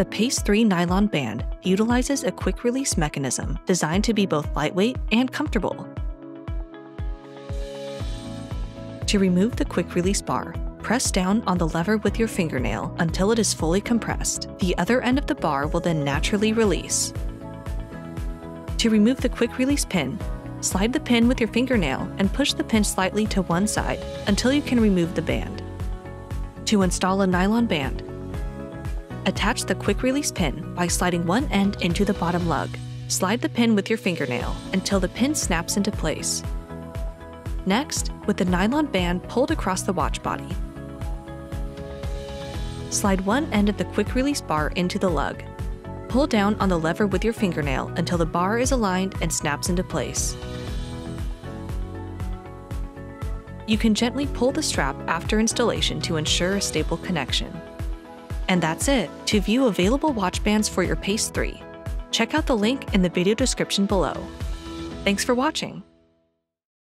The Pace 3 nylon band utilizes a quick release mechanism designed to be both lightweight and comfortable. To remove the quick release bar, press down on the lever with your fingernail until it is fully compressed. The other end of the bar will then naturally release. To remove the quick release pin, slide the pin with your fingernail and push the pin slightly to one side until you can remove the band. To install a nylon band, attach the quick release pin by sliding one end into the bottom lug. Slide the pin with your fingernail until the pin snaps into place. Next, with the nylon band pulled across the watch body, slide one end of the quick release bar into the lug. Pull down on the lever with your fingernail until the bar is aligned and snaps into place. You can gently pull the strap after installation to ensure a stable connection. And that's it. To view available watch bands for your Pace 3, check out the link in the video description below. Thanks for watching.